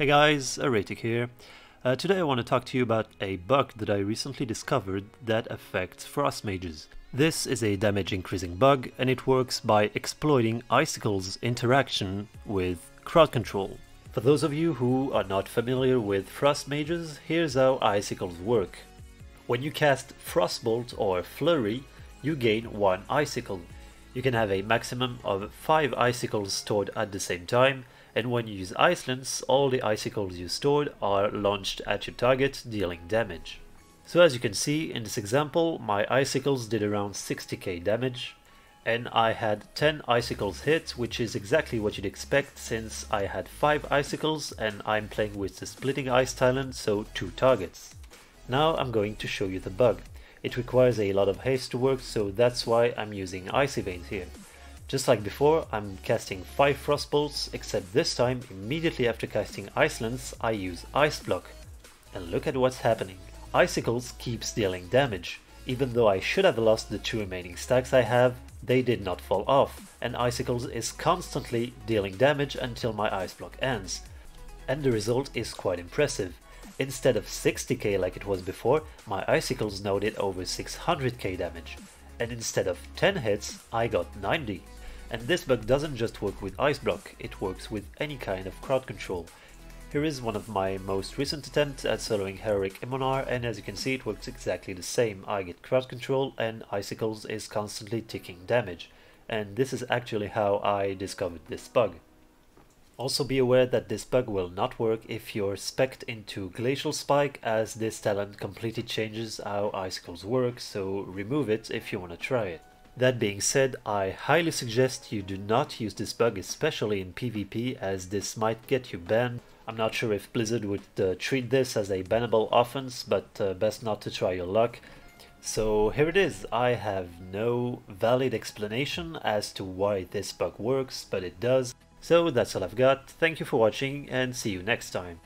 Hey guys, Araitik here. Uh, today I want to talk to you about a bug that I recently discovered that affects frost mages. This is a damage increasing bug and it works by exploiting Icicle's interaction with crowd control. For those of you who are not familiar with frost mages, here's how Icicles work. When you cast Frostbolt or Flurry, you gain one Icicle. You can have a maximum of 5 Icicles stored at the same time, and when you use Ice Lance, all the Icicles you stored are launched at your target, dealing damage. So as you can see in this example, my Icicles did around 60k damage, and I had 10 Icicles hit, which is exactly what you'd expect since I had 5 Icicles and I'm playing with the Splitting Ice talent, so 2 targets. Now I'm going to show you the bug. It requires a lot of haste to work, so that's why I'm using Icy Veins here. Just like before, I'm casting 5 Frost Bolts, except this time, immediately after casting Ice I use Ice Block. And look at what's happening. Icicles keeps dealing damage. Even though I should have lost the two remaining stacks I have, they did not fall off, and Icicles is constantly dealing damage until my Ice Block ends. And the result is quite impressive. Instead of 60k like it was before, my icicles now did over 600k damage. And instead of 10 hits, I got 90. And this bug doesn't just work with Ice Block, it works with any kind of crowd control. Here is one of my most recent attempts at soloing Heroic Imonar and as you can see it works exactly the same. I get crowd control and Icicles is constantly ticking damage. And this is actually how I discovered this bug. Also be aware that this bug will not work if you're spec'd into Glacial Spike as this talent completely changes how Icicles work, so remove it if you want to try it. That being said, I highly suggest you do not use this bug, especially in PvP, as this might get you banned. I'm not sure if Blizzard would uh, treat this as a bannable offense, but uh, best not to try your luck. So here it is, I have no valid explanation as to why this bug works, but it does. So that's all I've got, thank you for watching and see you next time.